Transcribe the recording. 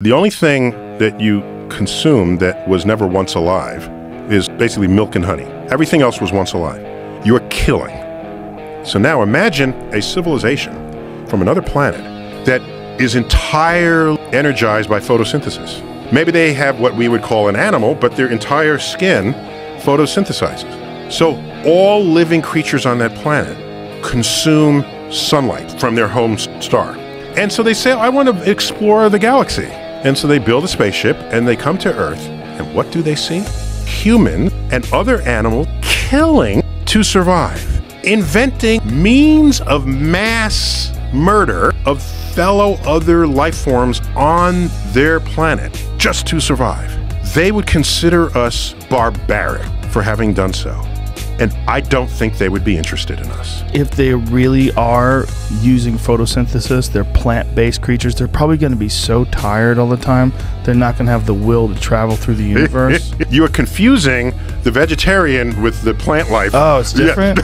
The only thing that you consume that was never once alive is basically milk and honey. Everything else was once alive. You're killing. So now imagine a civilization from another planet that is entirely energized by photosynthesis. Maybe they have what we would call an animal, but their entire skin photosynthesizes. So all living creatures on that planet consume sunlight from their home star. And so they say, I want to explore the galaxy. And so they build a spaceship and they come to Earth. And what do they see? Human and other animals killing to survive, inventing means of mass murder of fellow other life forms on their planet just to survive. They would consider us barbaric for having done so. And I don't think they would be interested in us. If they really are using photosynthesis, they're plant based creatures, they're probably going to be so tired all the time, they're not going to have the will to travel through the universe. you are confusing the vegetarian with the plant life. oh, it's different?